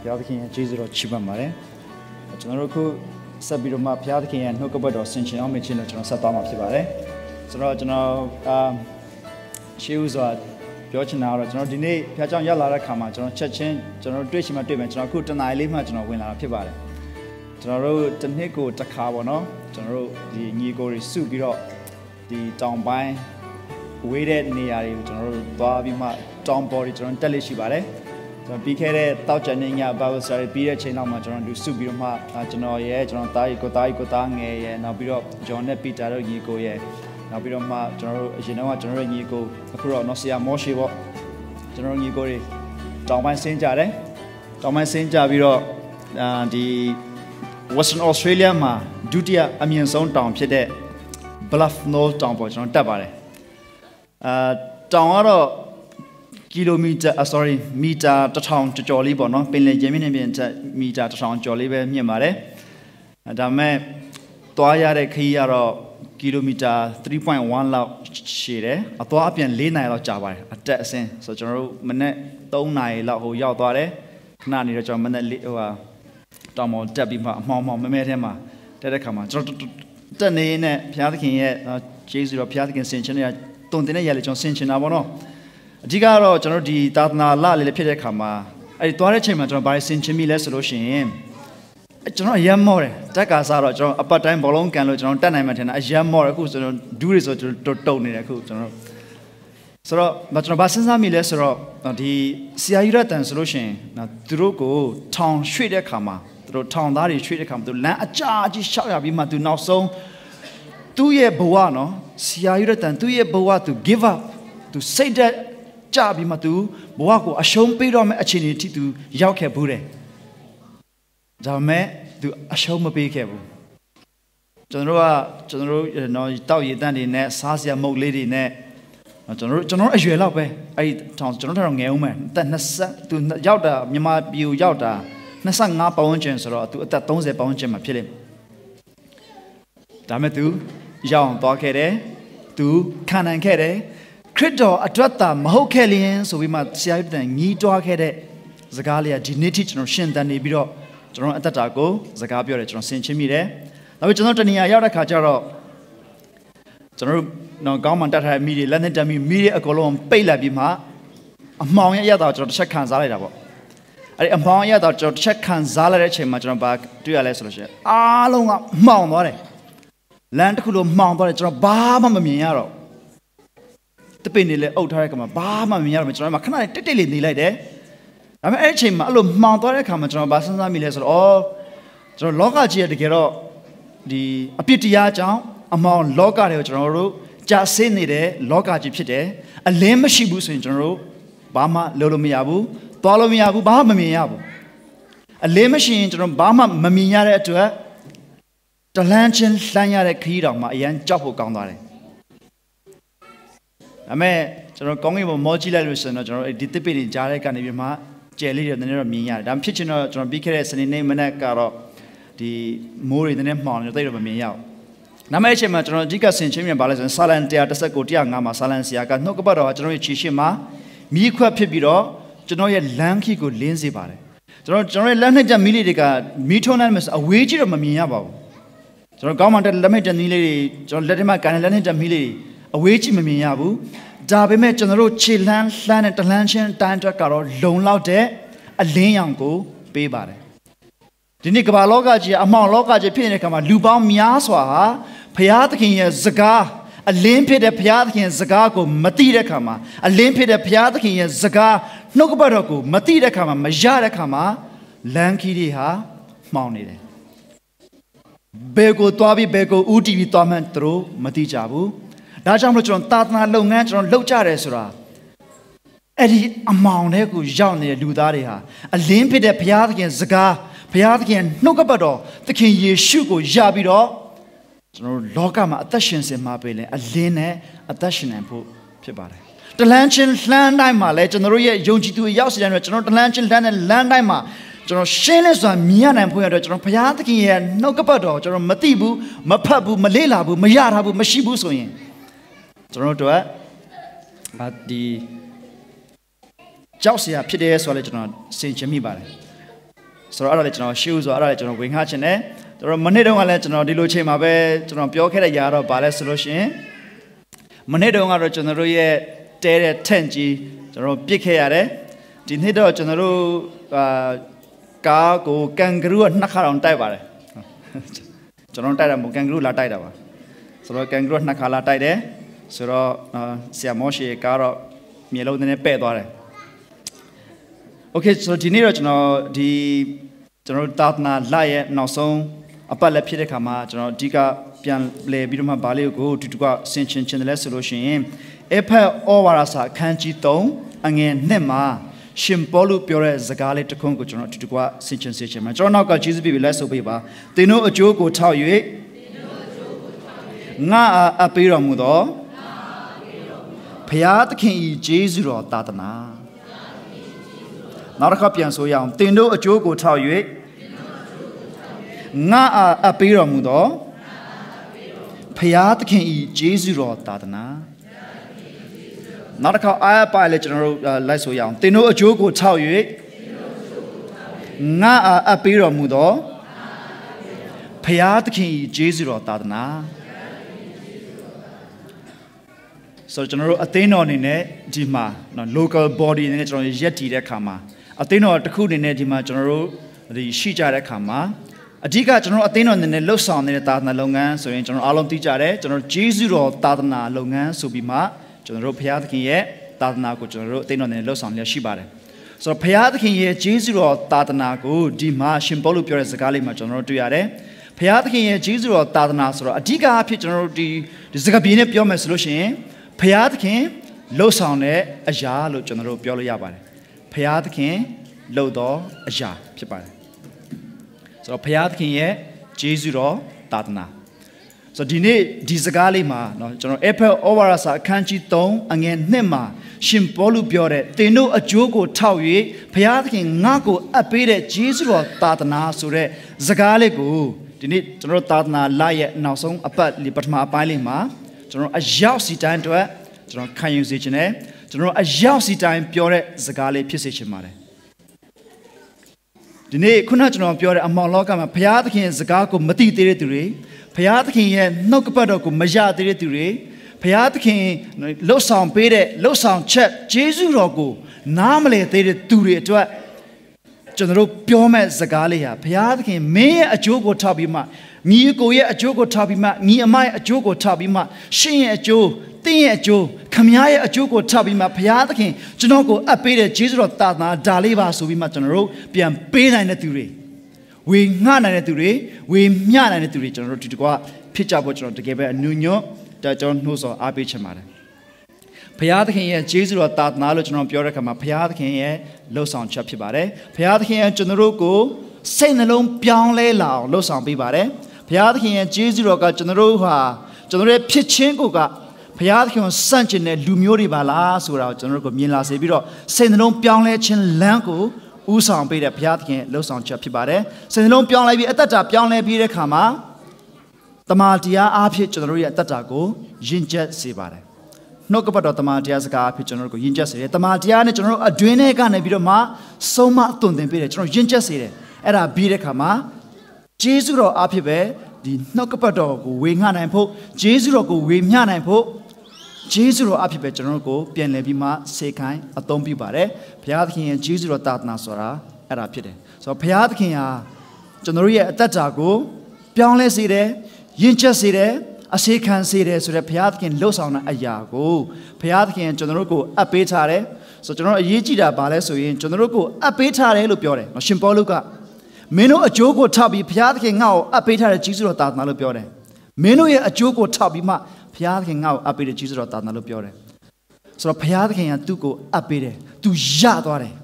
ဘုရားသခင်ရဲ့ကျေးဇူးတော်ချီးမွမ်းပါတယ်ကျွန်တော်တို့ခုဆက်ပြီးတော့မှဘုရားသခင်ရဲ့နှုတ်ကပတ်တော်ဆင်ခြင်အောင်မြင်ခြင်းလို့ကျွန်တော်ဆက်သွားမှာဖြစ်ပါတယ်ဆိုတော့ကျွန်တော်အာရှေးဦးစွာပြောချင်တာကတော့ကျွန်တော်ဒီနေ့ဘုရားကျောင်းရောက်လာတဲ့ခါမှာကျွန်တော်ချက်ချင်းကျွန်တော်တွေ့ရှိမှတွေ့မယ်ကျွန်တော်ခုတနားလေးမှကျွန်တော်ဝင်လာတာဖြစ်ပါတယ်ကျွန်တော်တို့တစ်နှစ်ကိုတစ်ခါပေါ့နော်ကျွန်တော်တို့ဒီညီကိုတွေစုပြီးတော့ဒီတောင်ပိုင်းဝေးတဲ့နေရာတွေကိုကျွန်တော်တို့သွားပြီးမှတောင်ပေါ်တွေကျွန်တော်တက်လက်ရှိပါတယ် ကျွန်တော်ပြီးခဲ့တဲ့တောက်ချန်နေညဘာလို့ဆိုရပြီးတဲ့ချိန်လောက်မှာကျွန်တော်တို့စုပြီးတော့မှကျွန်တော်ရဲ့ကျွန်တော်သားကြီးကိုသားကြီးကိုသားငယ်ရဲ့နောက်ပြီးတော့ဂျွန်နဲ့ပီတာတို့ညီကိုရဲ့နောက်ပြီးတော့မှကျွန်တော်တို့အရင်တော့ကျွန်တော်တို့ညီကိုအခုတော့နော်ဆီယာမောရှိပေါ့ကျွန်တော်တို့ညီကိုတွေတောင်ပိုင်းဆင်းကြတယ်တောင်ပိုင်းဆင်းကြပြီးတော့အာဒီ Western Australia မှာဒုတိယအမြင့်ဆုံးတောင်ဖြစ်တဲ့ Bluff Knoll တောင်ပေါ်ကျွန်တော်တက်ပါတယ်အာတောင်ကတော့ ကီလိုမီတာ sorry မီတာ1000ကျော်လေးပေါ့နော်ပင်လယ်ရေမျက်နှာပြင်ချက်မီတာ1000ကျော်လေးပဲမြင့်ပါတယ်ဒါပေမဲ့သွားရတဲ့ခရီးကတော့ကီလိုမီတာ3.1လောက်ရှည်တယ်အသွားအပြန်4နိုင်လောက်ကြာပါတယ်အတက်အဆင်းဆိုတော့ကျွန်တော်တို့မနေ့3နိုင်လောက်ဟိုရောက်သွားတယ်ခဏနေတော့ကျွန်တော်မနေ့ဟိုဟာတောင်ပေါ်တက်ပြီးမှအမှောင်မှောင်မဲမဲထဲမှာတက်တဲ့ခါမှာကျွန်တော်တက်နေနဲ့ဘုရားသခင်ရဲ့ကျေးဇူးတော်ဘုရားသခင်ဆင်ခြင်တဲ့တုံတင်တဲ့ရလေကျွန်တော်ဆင်ခြင်တာပေါ့နော် အဓိကတော့ကျွန်တော်ဒီသာသနာလလေးလေးဖြစ်တဲ့ခါမှာအဲ့ဒီသွားတဲ့ချိန်မှာကျွန်တော်ဘာဆင်ခြင်မိလဲဆိုလို့ရှိရင်ကျွန်တော်အယမ်းမောတယ်တက်ကာစားတော့ကျွန်တော်အပတ်တိုင်းဘောလုံးကန်လို့ကျွန်တော်တက်နိုင်မှထင်တာအယမ်းမောတယ်အခုကျွန်တော်ဒူးတွေဆိုကျွန်တော်တုံနေတယ်အခုကျွန်တော်ဆိုတော့မကျွန်တော်ဘာစဉ်းစားမိလဲဆိုတော့ဒီဆရာကြီးရတန်ဆိုလို့ရှိရင်သူတို့ကိုထောင်ရွှေ့တဲ့ခါမှာသူတို့ထောင်သားတွေရွှေ့တဲ့ခါမှာသူလမ်းအကြာကြီးရှောက်ရပြီးမှသူနောက်ဆုံးသူ့ရဲ့ဘဝနော်ဆရာကြီးရတန်သူ့ရဲ့ဘဝသူ give up သူစိတ်သက် ကြပြီးမှသူဘဝကိုအရှုံးပေးတော့မယ့်အခြေအနေထိသူရောက်ခဲ့ဘူးတယ်ဒါပေမဲ့သူအရှုံးမပေးခဲ့ဘူးကျွန်တော်တို့ကကျွန်တော်တို့နော်တောက်ရည်တန်းတွေနဲ့စားစရာမုတ်လေးတွေနဲ့ကျွန်တော်တို့ကျွန်တော်အရွယ်လောက်ပဲအဲ့ထောင်ကျွန်တော်တို့ငယ်ဦးမယ်အသက်20သူရောက်တာမြန်မာပြည်ကိုရောက်တာ25ပတ်ဝန်းကျင်ဆိုတော့သူအသက်30ပတ်ဝန်းကျင်မှာဖြစ်လိမ့်ဒါမဲ့သူရောက်အောင်သွားခဲ့တယ်သူခံနိုင်ခဲ့တယ် ခရစ်တော်အတွက်သာမဟုတ်ခဲ့လျင်ဆိုပြီးမှဆရာကြီးတန်ညီးတွားခဲ့တဲ့စကားလေးကဒီနေ့ထိကျွန်တော်ရှင်းတန်နေပြီးတော့ကျွန်တော်အသက်တာကိုစကားပြောတယ်ကျွန်တော်ဆင်ချင်းမိတယ်။နောက်ပြီးကျွန်တော်တနေရာရောက်တဲ့ခါကျတော့ကျွန်တော်တို့တော့ကောင်းမှန်တတ်ထားတဲ့မိတွေလက်နဲ့တက်မိမိတွေအကုန်လုံးပိတ်လိုက်ပြီးမှအမှောင်ရဲ့အရသာကျွန်တော်တစ်ချက်ခံစားလိုက်တာပေါ့။အဲ့ဒီအမှောင်ရဲ့အရသာကျွန်တော်တစ်ချက်ခံစားလိုက်တဲ့အချိန်မှာကျွန်တော်ဘာတွေ့ရလဲဆိုလို့ရှိရင်အားလုံးကမှောင်သွားတယ်။လမ်းတစ်ခုလုံးမှောင်သွားတယ်ကျွန်တော်ဘာမှမမြင်ရတော့ တပိနေလဲအုပ်ထားတဲ့ကမှာဘာမှမမြင်ရတော့ကျွန်တော်ကခဏတိတ်တိတ်လေးနေလိုက်တယ်ဒါပေမဲ့အဲ့အချိန်မှာအဲ့လိုမှောင်သွားတဲ့အခါမှာကျွန်တော်ဘာစဉ်းစားမိလဲဆိုတော့အော်ကျွန်တော်လောကကြီးရဲ့တကယ်တော့ဒီအပြစ်တရားကြောင့်အမောင်လောကတွေကိုကျွန်တော်တို့ကြာဆင်းနေတဲ့လောကကြီးဖြစ်တယ်အလင်းမရှိဘူးဆိုရင်ကျွန်တော်တို့ဘာမှလုပ်လို့မရဘူးသွားလို့မရဘူးဘာမှမမြင်ရဘူးအလင်းမရှိရင်ကျွန်တော်ဘာမှမမြင်ရတဲ့အတွက်တလန်းချင်းလှမ်းရတဲ့ခရီးတော်မှာအရန်ကြောက်ဖို့ကောင်းသွားတယ် ဒါမဲ့ကျွန်တော်ကောင်းကင်ဘုံမောကြည့်လိုက်လို့ဆိုရင်တော့ကျွန်တော်ဒီတစ်ပိတွေကြားတဲ့ကနေပြီးမှကျယ်လေးတွေနည်းနည်းတော့မြင်ရတယ်ဒါဖြစ်ချင်တော့ကျွန်တော်ပြီးခဲ့တဲ့စနေနေ့မနက်ကတော့ဒီမိုးတွေနည်းနည်းမှောင်နေတော့တိတ်တော့မမြင်ရဘူးနာမည်အချိန်မှာကျွန်တော်အဓိကဆင်ချင်းမြင်ပါလဲဆိုရင်ဆာလန်119 105မှာဆာလန်ဆရာကနှုတ်ကပတ်တော်ကကျွန်တော်ရဲ့ခြေရှင်းမှာမိခွက်ဖြစ်ပြီးတော့ကျွန်တော်ရဲ့လမ်းခီကိုလင်းစေပါတယ်ကျွန်တော်ကျွန်တော်ရဲ့လက်နှစ်ချက်မီးလေးတွေကမီးထုံးနိုင်မယ်ဆိုအဝေးကြီးတော့မမြင်ရပါဘူးကျွန်တော်ကောင်းမှတက်လက်မိတ်တက်မီးလေးတွေကျွန်တော်လက်ထက်မှာကန်လက်နှစ်ချက်မီးလေး အဝေးကြီးမမြင်ရဘူးဒါပေမဲ့ကျွန်တော်တို့ခြေလှမ်းလှမ်းတဲ့တလှမ်းချင်းတိုင်းအတွက်ကတော့လုံလောက်တဲ့အလင်းရောင်ကိုပေးပါတယ်ဒီနေ့ကမ္ဘာလောကကြီးအမှောင်လောကကြီးဖြစ်နေတဲ့ခါမှာလူပေါင်းများစွာဟာဘုရားသခင်ရဲ့စကားအလင်းဖြစ်တဲ့ဘုရားသခင်စကားကိုမသိတဲ့ခါမှာအလင်းဖြစ်တဲ့ဘုရားသခင်ရဲ့စကားနှုတ်ကပတ်တော်ကိုမသိတဲ့ခါမှာမရတဲ့ခါမှာလမ်းခီးတွေဟာမှောင်နေတယ်ဘယ်ကိုသွားပြီးဘယ်ကိုဥတီပြီးသွားမှန်းသူတို့မသိကြဘူး ဒါကြောင့်မလို့ကျွန်တော်သာသနာလုပ်ငန်းကျွန်တော်လုပ်ကြတယ်ဆိုတာအဲ့ဒီအမောင်တဲ့ကိုရောက်နေတဲ့လူသားတွေဟာအလင်းဖြစ်တဲ့ဘုရားသခင်စကားဘုရားသခင်နှုတ်ကပတ်တော်သခင်ယေရှုကိုယပြီးတော့ကျွန်တော်တို့လောကမှာအသက်ရှင်စင်မှာပေးလဲအလင်းနဲ့အသက်ရှင်နိုင်ဖို့ဖြစ်ပါတယ်တလန်းချင်းလှမ်းတိုင်းမှာလဲကျွန်တော်တို့ရဲ့ယုံကြည်သူရောက်စီတိုင်းတော့ကျွန်တော်တလန်းချင်းလှမ်းတဲ့လမ်းတိုင်းမှာကျွန်တော်ရှင်းလဲဆိုတာမြင်ရနိုင်ဖို့ရတော့ကျွန်တော်ဘုရားသခင်ရဲ့နှုတ်ကပတ်တော်ကျွန်တော်မသိဘူးမဖတ်ဘူးမလေ့လာဘူးမရတာဘူးမရှိဘူးဆိုရင် ကျွန်တော်တို့ကဒီကြောက်စရာဖြစ်တယ်ဆိုတော့လည်းကျွန်တော်စင်ချင်မိပါတယ်ဆိုတော့အဲ့ဒါလည်းကျွန်တော်ရှေ့ဦးဆိုတော့အဲ့ဒါလည်းကျွန်တော်ဝင်ခါချင်တယ်ကျွန်တော်မနေ့တုန်းကလည်းကျွန်တော်ဒီလိုချိန်မှာပဲကျွန်တော်ပြောခဲ့တဲ့ຢာတော့ဗာလဲဆိုလို့ရှိရင်မနေ့တုန်းကတော့ကျွန်တော်တို့ရဲ့တဲတဲ့ထန့်ကြီးကျွန်တော်ပြစ်ခဲ့ရတယ်ဒီနေ့တော့ကျွန်တော်တို့အာကားကိုကန်ဂရူကနှစ်ခါတောင်တိုက်ပါတယ်ကျွန်တော်တိုက်တာမဟုတ်ကန်ဂရူလာတိုက်တာပါဆိုတော့ကန်ဂရူနှစ်ခါလာတိုက်တယ် ဆိုတော့ဆရာမောရှိကားတော့မြေလုံးနည်းနည်းပဲ့သွားတယ်โอเคဆိုတော့ဒီနေ့တော့ကျွန်တော်ဒီကျွန်တော်တာသနာလရဲ့နောက်ဆုံးအပတ်လက်ဖြစ်တဲ့ခါမှာကျွန်တော်အဓိကပြန်လဲပြီးတော့မှဗာလေးကိုတူတူကဆင်ချင်ချင်တယ်လဲဆိုလို့ရှိရင်အဖက်ဩဝါဒစာအခန်းကြီး3အငယ်1မှာရှင်ပေါလုပြောတဲ့စကားလေးတစ်ခုကိုကျွန်တော်တူတူကဆင်ချင်စေချင်မှာကျွန်တော်နောက်ကဂျေဇုပြပြီးလက်ဆိုပေးပါသင်တို့အကျိုးကိုထောက်၍ငါအပေးတော်မူသော ဖျားသခင်ဤဂျေဇုတော်သာသနာနောက်တစ်ခါပြန်ဆိုရအောင်သင်တို့အကျိုးကိုထောက်၍ငါအပေးတော်မူသောဖျားသခင်ဤဂျေဇုတော်သာသနာနောက်တစ်ခါအားအပါလေကျွန်တော်တို့လိုက်ဆိုရအောင်သင်တို့အကျိုးကိုထောက်၍ငါအပေးတော်မူသောဖျားသခင်ဤဂျေဇုတော်သာသနာ ဆိုတော့ကျွန်တော်တို့အသင်းတော်အနေနဲ့ဒီမှာနော် local body အနေနဲ့ကျွန်တော်ရက်တည်တဲ့အခါမှာအသင်းတော်တစ်ခုအနေနဲ့ဒီမှာကျွန်တော်တို့ဒီရှိကြတဲ့အခါမှာအဓိကကျွန်တော်အသင်းတော်အနေနဲ့လှုပ်ဆောင်နေတဲ့သာသနာလုပ်ငန်းဆိုရင်ကျွန်တော်အားလုံးသိကြတယ်ကျွန်တော်ဂျေဇုတော်သာသနာလုပ်ငန်းဆိုပြီးမှကျွန်တော်တို့ဘုရားသခင်ရဲ့သာသနာကိုကျွန်တော်တို့အသင်းတော်အနေနဲ့လှုပ်ဆောင်လျက်ရှိပါတယ်ဆိုတော့ဘုရားသခင်ရဲ့ဂျေဇုတော်သာသနာကိုဒီမှာရှင်ပေါလုပြောတဲ့စကားလေးမှာကျွန်တော်တို့တွေ့ရတယ်ဘုရားသခင်ရဲ့ဂျေဇုတော်သာသနာဆိုတော့အဓိကအဖြစ်ကျွန်တော်တို့ဒီဒီစကားပြေနဲ့ပြောမယ်ဆိုလို့ရှိရင် ဘုရားသခင်လှုပ်ဆောင်တဲ့အရာလို့ကျွန်တော်တို့ပြောလို့ရပါတယ်ဘုရားသခင်လှုပ်တော်အရာဖြစ်ပါတယ်ဆိုတော့ဘုရားသခင်ရဲ့ဂျေဇုတော်သာသနာဆိုတော့ဒီနေ့ဒီစကားလေးမှာเนาะကျွန်တော် Apple Overasa အခန်းကြီး3အငယ်1မှာရှင်ပေါလုပြောတဲ့သင်တို့အကျိုးကိုထောက်၍ဘုရားသခင်ငါ့ကိုအပ်ပေးတဲ့ဂျေဇုတော်သာသနာဆိုတဲ့စကားလေးကိုဒီနေ့ကျွန်တော်သာသနာလရဲ့နောက်ဆုံးအပတ်လေးပထမအပိုင်းလေးမှာ ကျွန်တော်အရောက်စီတိုင်းအတွက်ကျွန်တော်ခံယူစေချင်တယ်ကျွန်တော်အရောက်စီတိုင်းပြောတဲ့စကားလေးဖြစ်စေချင်ပါတယ်ဒီနေ့ခုနကျွန်တော်ပြောတဲ့အမောင်လောကမှာဘုရားသခင်စကားကိုမသိသေးတဲ့သူတွေဘုရားသခင်ရဲ့နှုတ်ကပတ်တော်ကိုမရသေးတဲ့သူတွေဘုရားသခင်လှုပ်ဆောင်ပေးတဲ့လှုပ်ဆောင်ချက်ဂျေဇုတော်ကိုနားမလည်သေးတဲ့သူတွေအတွက်ကျွန်တော်တို့ပြောမဲ့စကားလေးဟာဘုရားသခင်မင်းရဲ့အကျိုးကိုထောက်ပြီးမှ ညီအကိုရဲ့အကျိုးကိုထောက်ပြီးမှညီအမရဲ့အကျိုးကိုထောက်ပြီးမှရှင်ရဲ့အကျိုးတင်းရဲ့အကျိုးခမည်းရဲ့အကျိုးကိုထောက်ပြီးမှဘုရားသခင်ကျွန်တော်ကိုအပ်ပေးတဲ့ဂျေဇုတော်တာသနာဒါလေးပါဆိုပြီးမှကျွန်တော်တို့ပြန်ပေးနိုင်တဲ့သူတွေဝေငှနိုင်တဲ့သူတွေဝေမျှနိုင်တဲ့သူတွေကျွန်တော်တို့ဒီတကွာဖြစ်ကြဖို့ကျွန်တော်တကယ်ပဲအနုညွတ်တကျွန်တော်နှိုးဆော်အားပေးချင်ပါတယ်ဘုရားသခင်ရဲ့ဂျေဇုတော်တာသနာလို့ကျွန်တော်ပြောတဲ့အခါမှာဘုရားသခင်ရဲ့လှုပ်ဆောင်ချက်ဖြစ်ပါတယ်ဘုရားသခင်ရဲ့ကျွန်တော်တို့ကိုစိတ်နှလုံးပြောင်းလဲလာအောင်လှုပ်ဆောင်ပေးပါတယ် ဘုရားသခင်ရဲ့ဂျေဇုတော်ကကျွန်တော်တို့ဟာကျွန်တော်ရဲ့ဖြစ်ချင်းကိုကဘုရားသခင်ကိုစန့်ကျင်တဲ့လူမျိုးတွေပါလားဆိုတာကိုကျွန်တော်တို့ကိုမြင်လာစေပြီးတော့စိတ်နှလုံးပြောင်းလဲခြင်းလမ်းကိုဥဆောင်ပေးတဲ့ဘုရားသခင်လှုပ်ဆောင်ချက်ဖြစ်ပါတယ်စိတ်နှလုံးပြောင်းလဲပြီးအသက်တာပြောင်းလဲပြီးတဲ့ခါမှာတမာတရားအားဖြင့်ကျွန်တော်တို့ရဲ့အသက်တာကိုယဉ်ကျက်စေပါတယ်နှုတ်ကပတ်တော်တမန်တရားစကားအဖြစ်ကျွန်တော်တို့ကိုယဉ်ကျက်စေတယ်။တမန်တရားနဲ့ကျွန်တော်တို့အတွင်းထဲကနေပြီးတော့မှဆုံးမအသွင်သင်ပေးတယ်ကျွန်တော်ယဉ်ကျက်စေတယ်။အဲ့ဒါပြီးတဲ့ခါမှာ ဂျေဇုတော်အဖြစ်ပဲဒီနှုတ်ကပတ်တော်ကိုဝေငှနိုင်ဖို့ဂျေဇုတော်ကိုဝေမျှနိုင်ဖို့ဂျေဇုတော်အဖြစ်ပဲကျွန်တော်တို့ကိုပြန်လည်ပြီးမှစေခိုင်းအသုံးပြုပါတယ်။ဘုရားသခင်ရဲ့ဂျေဇုတော်တာသနာဆိုတာအဲ့ဒါဖြစ်တယ်။ဆိုတော့ဘုရားသခင်ဟာကျွန်တော်တို့ရဲ့အသက်တာကိုပြောင်းလဲစေတယ်၊ယဉ်ကျက်စေတယ်။အစေခံစေတယ်ဆိုတဲ့ဘုရားသခင်လှုပ်ဆောင်တဲ့အရာကိုဘုရားသခင်ကျွန်တော်တို့ကိုအပ်ပေးထားတယ်ဆိုတော့ကျွန်တော်အရေးကြီးတာဘာလဲဆိုရင်ကျွန်တော်တို့ကိုအပ်ပေးထားတယ်လို့ပြောတယ်နော်ရှင်ပေါလုက မင်းတို့အကျိုးကိုထောက်ပြီးဘုရားသခင်ငါ့ကိုအပ်ပေးထားတဲ့ကြီးစုတော်တာသနာလို့ပြောတယ်မင်းတို့ရဲ့အကျိုးကိုထောက်ပြီးမှဘုရားသခင်ငါ့ကိုအပ်ပေးတဲ့ကြီးစုတော်တာသနာလို့ပြောတယ်ဆိုတော့ဘုရားသခင်ကသူ့ကိုအပ်ပေးတယ်သူရသွားတယ်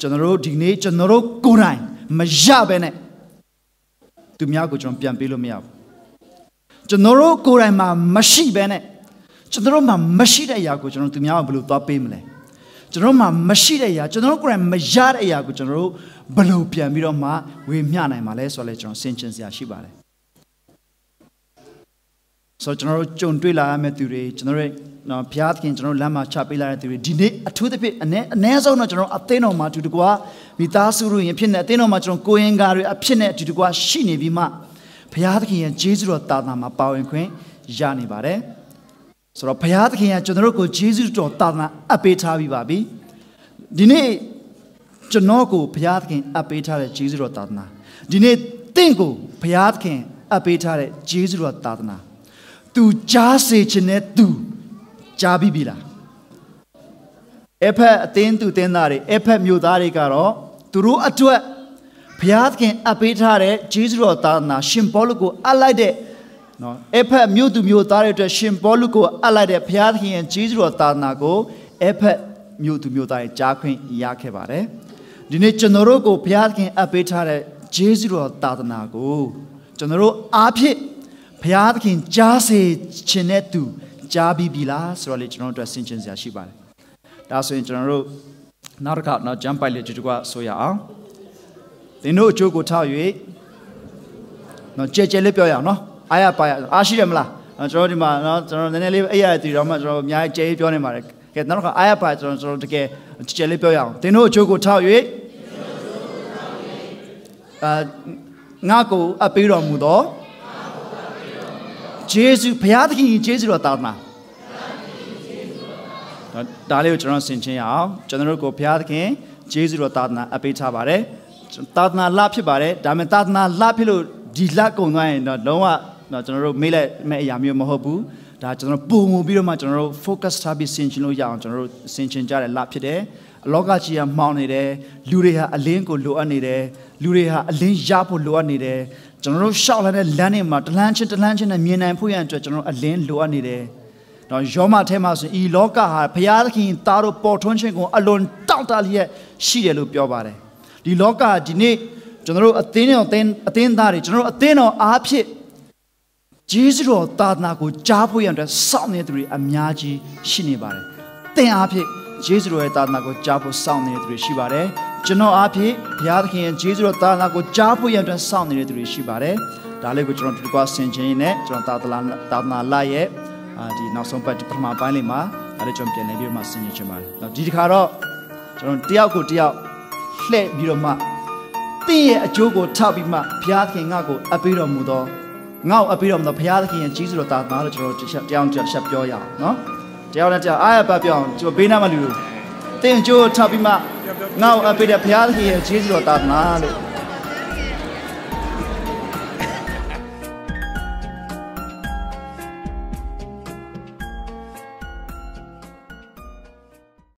ကျွန်တော်တို့ဒီနေ့ကျွန်တော်တို့ကိုယ်တိုင်မရဘဲနဲ့သူများကိုကျွန်တော်ပြန်ပေးလို့မရဘူးကျွန်တော်တို့ကိုယ်တိုင်မှာမရှိဘဲနဲ့ကျွန်တော်တို့မှာမရှိတဲ့အရာကိုကျွန်တော်သူများကဘယ်လိုသွားပေးမလဲ ကျွန်တော်မှာမရှိတဲ့အရာကျွန်တော်တို့ကိုယ်တိုင်မရတဲ့အရာကိုကျွန်တော်တို့ဘယ်လိုပြန်ပြီးတော့မှဝေမျှနိုင်မှာလဲဆိုတော့လေကျွန်တော်ဆင်ခြင်စရာရှိပါတယ်ဆိုတော့ကျွန်တော်တို့ကြုံတွေ့လာရမယ့်သူတွေကျွန်တော်တို့နော်ဘုရားသခင်ကျွန်တော်တို့လမ်းမှာချပေးလာတဲ့သူတွေဒီနေ့အထူးသဖြင့်အ ਨੇ အ ਨੇ ဆုံးတော့ကျွန်တော်တို့အသင်းတော်မှာအတူတကွာမိသားစုတို့ရင်ဖြစ်နေအသင်းတော်မှာကျွန်တော်ကိုရင်ကားတွေအဖြစ်နဲ့အတူတကွာရှိနေပြီးမှဘုရားသခင်ရဲ့ဂျေဇုတော်တာသနာမှာပါဝင်ခွင့်ရနေပါတယ် ဆိုတော့ဘုရားသခင်ကကျွန်တော်တို့ကိုဂျေဇုတော်တာသနာအပ်ပေးထားပြီးပါပြီဒီနေ့ကျွန်တော်ကိုဘုရားသခင်အပ်ပေးထားတဲ့ဂျေဇုတော်တာသနာဒီနေ့တင့်ကိုဘုရားသခင်အပ်ပေးထားတဲ့ဂျေဇုတော်တာသနာ तू ကြားစေခြင်းနဲ့ तू ကြားပြီးပြီလားအဖက်အသင်းသူသင်းသားတွေအဖက်မြို့သားတွေကတော့သူတို့အတွက်ဘုရားသခင်အပ်ပေးထားတဲ့ဂျေဇုတော်သာသနာရှင်ပေါလုကိုအပ်လိုက်တဲ့ နော်အဖက်မြို့သူမြို့သားတွေအတွက်ရှင်ပေါလုကိုအပ်လိုက်တဲ့ဘုရားသခင်ရဲ့ဂျေဇုတော်သာသနာကိုအဖက်မြို့သူမြို့သားတွေကြားခွင့်ရခဲ့ပါတယ်ဒီနေ့ကျွန်တော်တို့ကိုဘုရားသခင်အပ်ပေးထားတဲ့ဂျေဇုတော်သာသနာကိုကျွန်တော်တို့အားဖြင့်ဘုရားသခင်ကြားစေခြင်းနဲ့တူကြားပြီးပြီလားဆိုတော့လေကျွန်တော်တို့အတွက်ဆင်ခြင်စရာရှိပါတယ်ဒါဆိုရင်ကျွန်တော်တို့နောက်တစ်ခါတော့ဂျမ်ပိုက်လေးတူတူကဆိုရအောင်သင်တို့အကျိုးကိုထောက်၍နော်ကြဲကြဲလေးပြောရအောင်နော် အားရပါရအားရှိတယ်မလားနော်ကျွန်တော်ဒီမှာနော်ကျွန်တော်နည်းနည်းလေးအဲ့ရတည်တော့မှကျွန်တော်အများကြီးကြဲပြောနေပါတယ်ကဲနောက်တစ်ခါအားရပါကျွန်တော်ကျွန်တော်တကယ်ကြဲကြဲလေးပြောရအောင်သင်တို့အကျိုးကိုထောက်၍အာငါကိုအပ်ပေးတော်မူသောဂျေဇုဘုရားသခင်ဂျေဇုတော်တာသနာဒါလေးကိုကျွန်တော်ဆင်ခြင်ရအောင်ကျွန်တော်တို့ကိုဘုရားသခင်ဂျေဇုတော်တာသနာအပေးထားပါတယ်တာသနာလဖြစ်ပါတယ်ဒါပေမဲ့တာသနာလဖြစ်လို့ဒီလကုံသွားရင်တော့လုံးဝတော့ ကျွန်တော်တို့မေးလိုက်မဲ့အရာမျိုးမဟုတ်ဘူးဒါကျွန်တော်ပုံမှုပြီးတော့မှကျွန်တော်တို့ focus ထားပြီးဆင်ခြင်လို့ရအောင်ကျွန်တော်တို့ဆင်ခြင်ကြတဲ့လဖြစ်တယ်အလောကကြီးကမှောင်နေတယ်လူတွေဟာအလင်းကိုလိုအပ်နေတယ်လူတွေဟာအလင်းရဖို့လိုအပ်နေတယ်ကျွန်တော်တို့ရှောက်လာတဲ့လမ်းတွေမှာတလန်းချင်းတလန်းချင်းနဲ့မြင်နိုင်ဖို့ရန်အတွက်ကျွန်တော်အလင်းလိုအပ်နေတယ်။တော့ယောမထဲမှာဆိုဤလောကဟာဘုရားသခင်သားတို့ပေါ်ထွန်းခြင်းကိုအလွန်တောက်တလျက်ရှိတယ်လို့ပြောပါတယ်။ဒီလောကဒီနေ့ကျွန်တော်တို့အသင်းတော်အသင်းအသင်းသားတွေကျွန်တော်တို့အသင်းတော်အားဖြင့် ဂျေဇုတော်သာသနာကိုကြားဖို့ရန်အတွက်စောင့်နေတဲ့သူတွေအများကြီးရှိနေပါတယ်။သင်အားဖြင့်ယေရှုတော်ရဲ့သာသနာကိုကြားဖို့စောင့်နေတဲ့သူတွေရှိပါတယ်ကျွန်တော်အားဖြင့်ဘုရားသခင်ရဲ့ယေရှုတော်သာသနာကိုကြားဖို့ရတဲ့စောင့်နေတဲ့သူတွေရှိပါတယ်ဒါလေးကိုကျွန်တော်ဒီကွာဆင်ခြင်နဲ့ကျွန်တော်သာသနာသာသနာလရဲ့အာဒီနောက်ဆုံးပတ်ပထမပိုင်းလေးမှာဒါလေးကျွန်တော်ပြန်နေပြီးမှဆင်ခြင်ချင်ပါတယ်တော့ဒီတစ်ခါတော့ကျွန်တော်တယောက်ကိုတယောက်လှည့်ပြီးတော့မှတင့်ရဲ့အကျိုးကိုထောက်ပြီးမှဘုရားသခင်ငါ့ကိုအပ်ပေးတော်မူသော ငါ့ကိုအပ်ပေးတော်မူသောဘုရားသခင်ရဲ့ကြီးစွာသာသနာလို့ကျွန်တော်တရားတရားချက်ပြောရအောင်နော်တယောက်နဲ့တယောက်အားရပတ်ပြောင်းကျွန်တော်ဘေးနားမှာလူလူတင်ကြိုးထပ်ပြီးမှငါ့ကိုအပိတဲ့ဘုရားသခင်ရဲ့ခြေစွတော်တာနာလို့